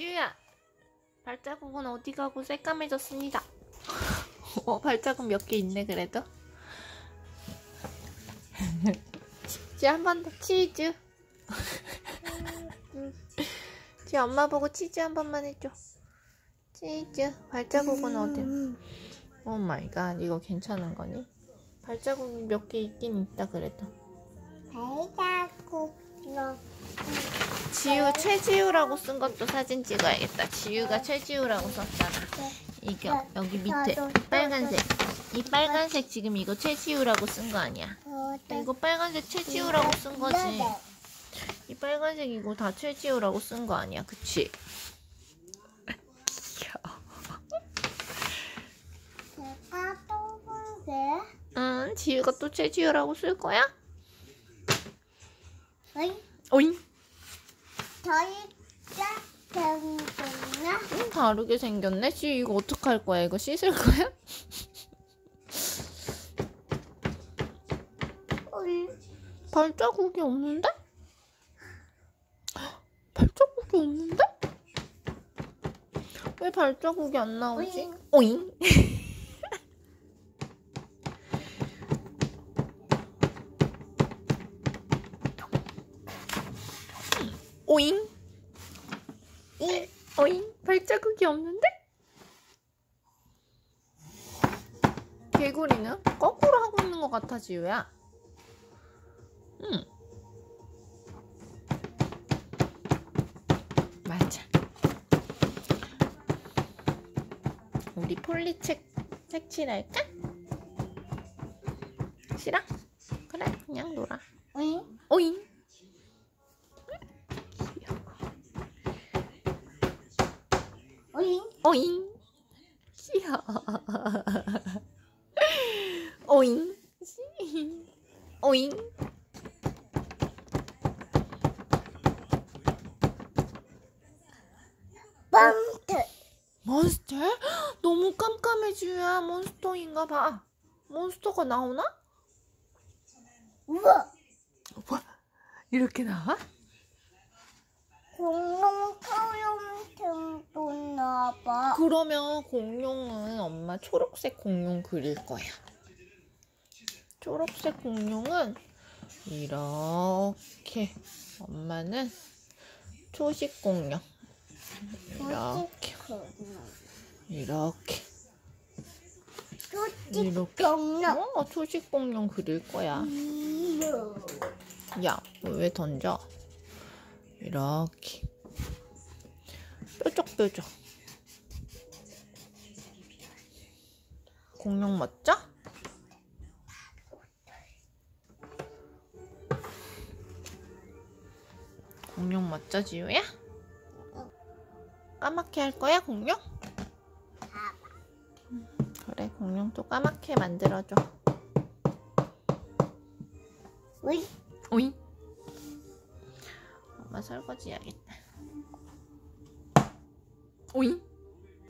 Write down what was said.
지후야 발자국은 어디 가고 새까매졌습니다. 어 발자국 몇 개 있네 그래도. 지 한 번 더 치즈. 지 엄마 보고 치즈 한 번만 해줘. 치즈 발자국은 어디? oh my god 이거 괜찮은 거니? 발자국 몇개 있긴 있다 그래도. 발자국 너 지우 최지우라고 쓴 것도 사진 찍어야겠다. 지우가 최지우라고 썼잖아. 이거 여기 밑에 빨간색. 이 빨간색 지금 이거 최지우라고 쓴 거 아니야? 이거 빨간색 최지우라고 쓴 거지. 이 빨간색 이거 다 최지우라고 쓴 거 아니야? 그치? 내가 응, 지우가 또 최지우라고 쓸 거야? 어이 오잉? 저희 짝짝짝나 응, 다르게 생겼네. 지우 이거 어떡할 거야? 이거 씻을 거야? 우리 발자국이 없는데? 발자국이 없는데? 왜 발자국이 안 나오지? 오잉? 오잉? 이 오잉? 발자국이 없는데? 개구리는 거꾸로 하고 있는 것 같아, 지우야. 응. 맞아. 우리 폴리책 색칠할까? 싫어? 그래, 그냥 놀아. 오잉. 귀여워. 오잉. 오잉. 뻥트 몬스터? 너무 깜깜해지야 몬스터인가 봐. 몬스터가 나오나? 우와 와, 이렇게 나와? 공룡 토용 증도 나봐. 그러면 공룡은 엄마 초록색 공룡 그릴 거야. 초록색 공룡은 이렇게 엄마는 초식 공룡. 이렇게. 이렇게. 이렇게. 어, 초식 공룡 그릴 거야. 야, 너왜 던져? 이렇게 뾰족뾰족. 공룡 멋져? 공룡 멋져, 지우야? 까맣게 할 거야, 공룡? 음, 그래, 공룡 또 까맣게 만들어줘. 우리 오잉? 엄마 설거지 해야겠다. 오잉?